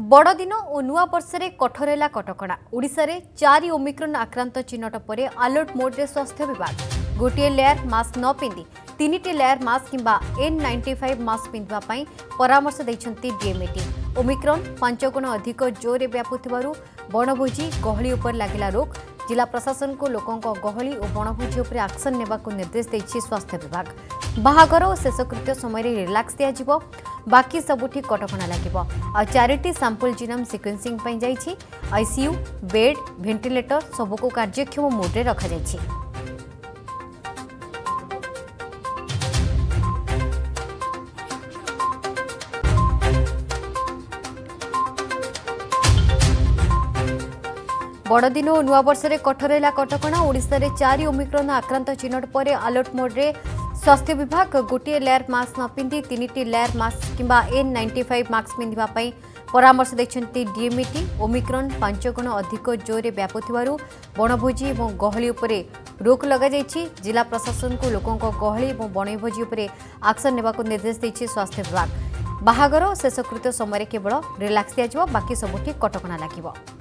बड़दिन और नुआ बर्षे कठोर है कटक ओडे चार ओमिक्र आक्रांत चिन्हट पर आलर्ट मोड्रे स्वास्थ्य विभाग गोटे लेयर मस्क न पिंधि तीन टी लेयार मास्क कि एन नाइंटी फाइव मस्क पिंधापी परामर्श देखते डीएमईटी ओमिक्र पंचगुण अधिक जोर व्यापू बणभोजी गहली उपर लगला रोग जिला प्रशासन को लोकों गहली और बणभोजी आक्सन नेवा निर्देश देखिए स्वास्थ्य विभाग ବାହାଘର ଓ ଶେଷକୃତ୍ୟ ସମୟରେ ରିଲାକ୍ସ ଦିଆଯିବ ବାକି ସବୁଠି କଟକଣା ଲାଗିବ ଆଉ ଚାରିଟି ସାମ୍ପଲ ଜିନମ୍ ସିକ୍ୱେନ୍ସିଂ ପାଇଁ ଯାଇଛି ଆଇସିୟୁ ବେଡ୍ ଭେଣ୍ଟିଲେଟର ସବୁକୁ କାର୍ଯ୍ୟକ୍ଷମ ମୋଡ୍ରେ ରଖାଯାଇଛି ବଡ଼ଦିନ ଓ ନୂଆବର୍ଷରେ କଠୋର ହେଲା କଟକଣା ଓଡ଼ିଶାରେ ଚାରି ଓମିକ୍ରନ୍ ଆକ୍ରାନ୍ତ ଚିହ୍ନଟ ପରେ ଆଲର୍ଟ ମୋଡ୍ରେ ସ୍ୱାସ୍ଥ୍ୟ ବିଭାଗ ଗୋଟିଏ ଲେୟାର ମାସ୍କ ନ ପିନ୍ଧି ତିନିଟି ଲେୟାର ମାସ୍କ କିମ୍ବା ଏନ୍ ନାଇଣ୍ଟି ଫାଇଭ୍ ମାସ୍କ ପିନ୍ଧିବା ପାଇଁ ପରାମର୍ଶ ଦେଇଛନ୍ତି ଡିଏମ୍ଇଟି ଓମିକ୍ରନ୍ ପାଞ୍ଚଗୁଣ ଅଧିକ ଜୋରରେ ବ୍ୟାପୁଥିବାରୁ ବଣଭୋଜି ଏବଂ ଗହଳି ଉପରେ ରୋକ ଲଗାଯାଇଛି ଜିଲ୍ଲା ପ୍ରଶାସନକୁ ଲୋକଙ୍କ ଗହଳି ଏବଂ ବଣଭୋଜି ଉପରେ ଆକ୍ସନ୍ ନେବାକୁ ନିର୍ଦ୍ଦେଶ ଦେଇଛି ସ୍ୱାସ୍ଥ୍ୟ ବିଭାଗ ବାହାଘର ଓ ଶେଷକୃତ୍ୟ ସମୟରେ କେବଳ ରିଲାକ୍ସ ଦିଆଯିବ ବାକି ସବୁଠି କଟକଣା ଲାଗିବ